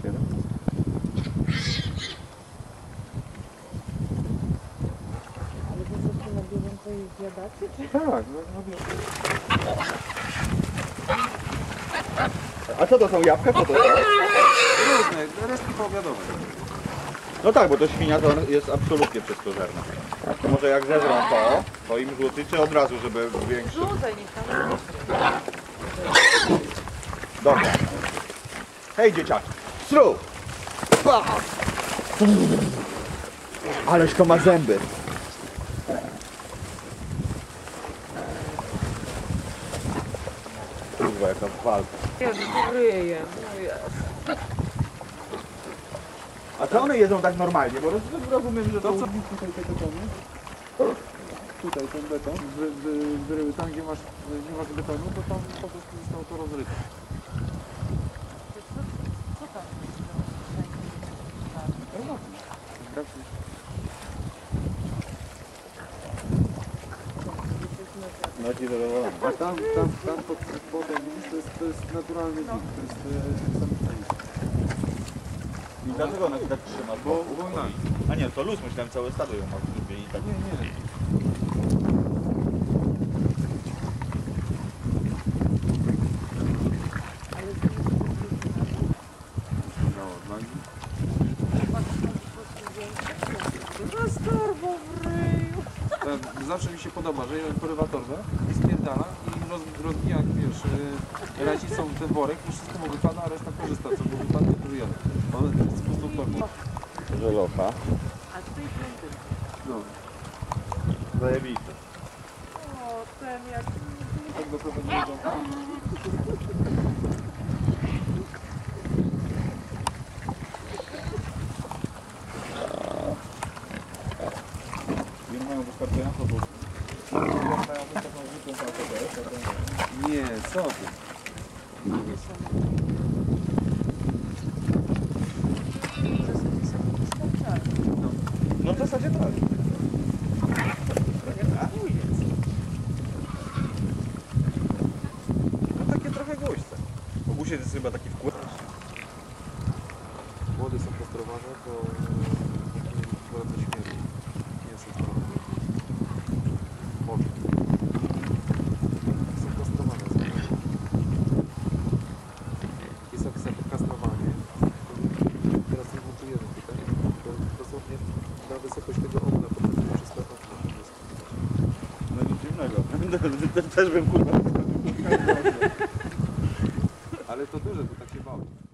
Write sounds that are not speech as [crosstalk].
otwieram. Ale wy sobie na bieżąco zjadacie, czy? Tak, no, no. A co to są jabłka? Co to są? Różne, resztki poobiadowe. No tak, bo to świnia to jest absolutnie przeskożerna. To może jak zeżrą to, to im złotycie od razu, żeby większy... Rzucaj niech tam. Dobra. Hej dzieciaki. Stru! Pa! Ależ to ma zęby. Kurwa, jaka walka. Jezu, ryję. No jest. A co one jedzą tak normalnie? Bo roz, rozumiem, że to... To co tutaj te betony? Tutaj ten beton, wy, wy, wyryły tam gdzie masz, nie masz betonu, to tam po prostu zostało to rozryte. Co tam? No ci zadowolony. A tam, tam, tam pod spodem widzisz, to jest, to jest naturalny wilk, to jest e, samica. I dlaczego ona się tak trzyma? Bo, bo na, A nie, to luz, myślałem całe stado ją ma w dupie i tak... nie, nie. Ale No, jest torbą w ryju. Zawsze mi się podoba, że jeden porywa torbę i spierdala i roz, rozbija, jak wiesz, e, leci są ten worek i wszystko mu wypada, a reszta korzysta, co mu wypadnie, to jada. On jest pustą torbą. Żelocha. A ty blondyn. No, Zajebiste. O, ten jak... tak do tego nie wiedzą. Nie co ty? No w zasadzie tak. No takie trochę głośce. Bo gusie to jest chyba taki wkład. Młody są postrowane, to e, bardzo śmierdzi. Mięso to Może. Są kastrowane. są. Jest opis kastrowanie. Teraz nie włączujemy tutaj. To dosłownie na wysokość tego ognia potrafimy wszystko okno. No nic dziwnego. [laughs] Też bym kurwa. Ale to duże, to tak się.